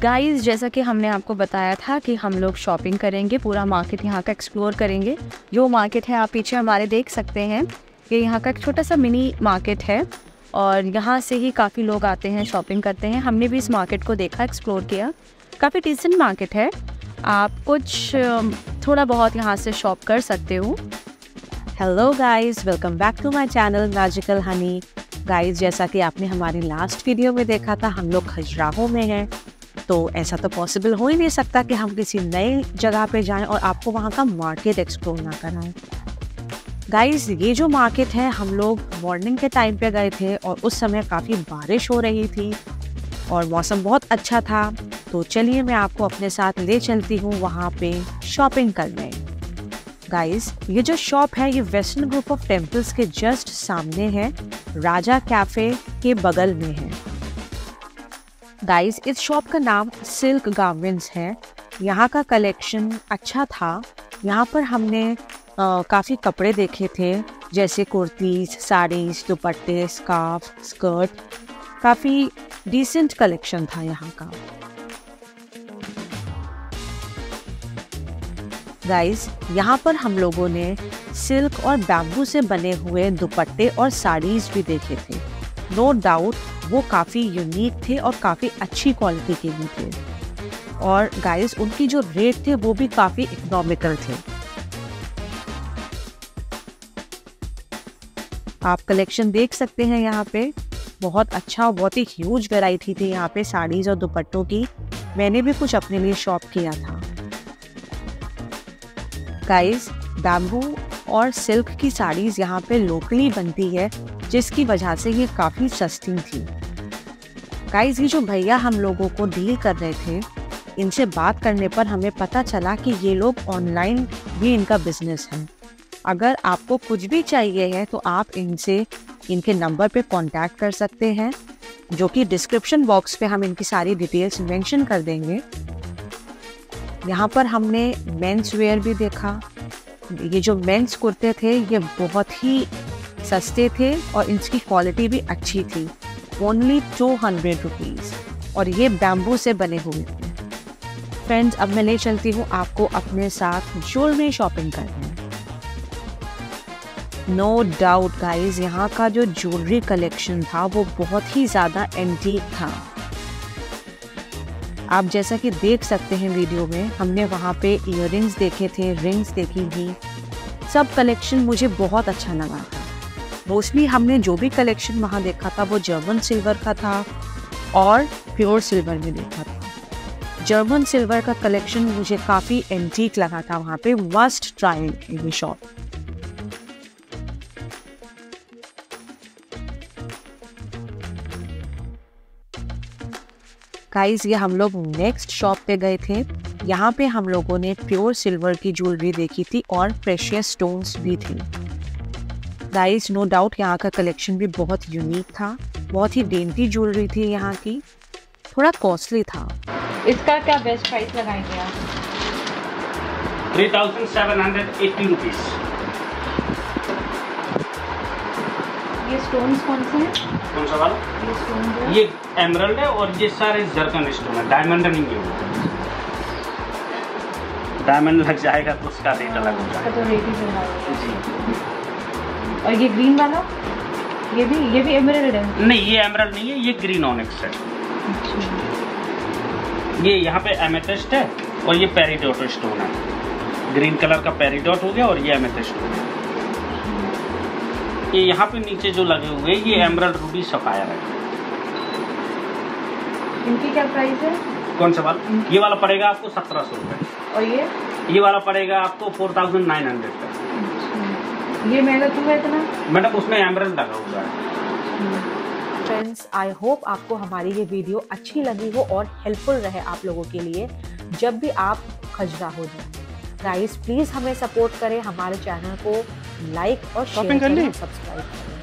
Guys जैसा कि हमने आपको बताया था कि हम लोग शॉपिंग करेंगे, पूरा मार्केट यहाँ का एक्सप्लोर करेंगे। जो मार्केट है, आप पीछे हमारे देख सकते हैं। ये यहाँ का एक छोटा सा मिनी मार्केट है और यहाँ से ही काफ़ी लोग आते हैं शॉपिंग करते हैं। हमने भी इस मार्केट को देखा एक्सप्लोर किया। काफ़ी डिसेंट मार्केट है। आप कुछ थोड़ा बहुत यहाँ से शॉप कर सकते हो। Hello guys welcome back to my channel magical honey guys जैसा कि आपने हमारी लास्ट वीडियो में देखा था, हम लोग खजुराहो में हैं। तो ऐसा तो पॉसिबल हो ही नहीं सकता कि हम किसी नई जगह पे जाएँ और आपको वहाँ का मार्केट एक्सप्लोर ना कराएँ। गाइस ये जो मार्केट है, हम लोग मॉर्निंग के टाइम पे गए थे और उस समय काफ़ी बारिश हो रही थी और मौसम बहुत अच्छा था। तो चलिए मैं आपको अपने साथ ले चलती हूँ वहाँ पे शॉपिंग करने। गाइस ये जो शॉप है, ये वेस्टर्न ग्रुप ऑफ़ टेम्पल्स के जस्ट सामने है। राजा कैफ़े के बगल में है। गाइस इस शॉप का नाम सिल्क गार्मेंट्स है। यहाँ का कलेक्शन अच्छा था। यहाँ पर हमने काफ़ी कपड़े देखे थे, जैसे कुर्तीज साड़ीज, दुपट्टे स्काफ स्कर्ट काफ़ी डिसेंट कलेक्शन था यहाँ का। गाइस यहाँ पर हम लोगों ने सिल्क और बैम्बू से बने हुए दुपट्टे और साड़ीज भी देखे थे। नो no डाउट वो काफ़ी यूनिक थे और काफ़ी अच्छी क्वालिटी के भी थे। और गाइस उनकी जो रेट थे वो भी काफ़ी इकोनॉमिकल थे। आप कलेक्शन देख सकते हैं यहाँ पे। बहुत अच्छा और बहुत ही ह्यूज वैरायटी थी यहाँ पे साड़ीज और दुपट्टों की। मैंने भी कुछ अपने लिए शॉप किया था। गाइस बैम्बू और सिल्क की साड़ीज यहाँ पे लोकली बनती है। जिसकी वजह से ये काफ़ी सस्ती थी। गाइस ये जो भैया हम लोगों को डील कर रहे थे, इनसे बात करने पर हमें पता चला कि ये लोग ऑनलाइन भी इनका बिज़नेस है। अगर आपको कुछ भी चाहिए है तो आप इनसे, इनके नंबर पे कांटेक्ट कर सकते हैं, जो कि डिस्क्रिप्शन बॉक्स पे हम इनकी सारी डिटेल्स मेंशन कर देंगे। यहाँ पर हमने मेंस वेयर भी देखा। ये जो मेंस कुर्ते थे, ये बहुत ही सस्ते थे और इनकी क्वालिटी भी अच्छी थी। ओनली टू हंड्रेड रुपीज़ और ये बैम्बू से बने हुए थे फ्रेंड्स अब मैं ले चलती हूँ आपको अपने साथ ज्वेलरी शॉपिंग करने। नो डाउट गाइस यहाँ का जो ज्वेलरी कलेक्शन था, वो बहुत ही ज़्यादा एंटीक था। आप जैसा कि देख सकते हैं वीडियो में, हमने वहाँ पे इयर देखे थे रिंग्स देखी थी। सब कलेक्शन मुझे बहुत अच्छा लगा था। मोस्टली हमने जो भी कलेक्शन वहाँ देखा था, वो जर्मन सिल्वर का था और प्योर सिल्वर में देखा था। जर्मन सिल्वर का कलेक्शन मुझे काफ़ी एंटीक लगा था वहाँ पे मस्ट ट्राई ये शॉप गाइस ये हम लोग नेक्स्ट शॉप पे गए थे। यहाँ पे हम लोगों ने प्योर सिल्वर की ज्वेलरी देखी थी और प्रेशियस स्टोन्स भी थी। गाइस नो डाउट यहाँ का कलेक्शन भी बहुत यूनिक था। बहुत ही डेंटी ज्वेलरी थी यहाँ की। थोड़ा कॉस्टली था। इसका क्या बेस्ट प्राइस लगाएँगे आप? Three thousand seven hundred eighty rupees ये स्टोन्स कौन से हैं? कौन सा वाला? ये स्टोन ये एमरल्ड है और ये सारे जर्कन स्टोन है। डायमंड नहीं है डायमंड लग जाएगा तो उसका रेट अलग हो जाएगा तो रेट ही है जी। और ये ग्रीन वाला? ये भी ये भी एमराल्ड है। नहीं ये एमरल्ड नहीं है ये ग्रीन ऑनिक्स है। ये यहाँ पे एमेथिस्ट है और ये पेरीडोट स्टोन है। ग्रीन कलर का पेरीडोट हो गया और ये एमेथिस्ट हो। गया ये यहाँ पे नीचे जो लगे हुए ये एमरल्ड रूबी सफायर है। इनकी क्या प्राइस है? कौन सा वाला? ये वाला पड़ेगा आपको सत्रह सौ रुपये और ये? ये वाला पड़ेगा आपको फोर थाउज़ेंड नाइन हंड्रेड का ये महँगा क्यों है इतना मैडम उसमें एमरल्ड लगा हुआ है। फ्रेंड्स आई होप आपको हमारी ये वीडियो अच्छी लगी हो और हेल्पफुल रहे आप लोगों के लिए जब भी आप खजरा हो जाए। गाइस प्लीज़ हमें सपोर्ट करें हमारे चैनल को लाइक और शेयर करें सब्सक्राइब करें।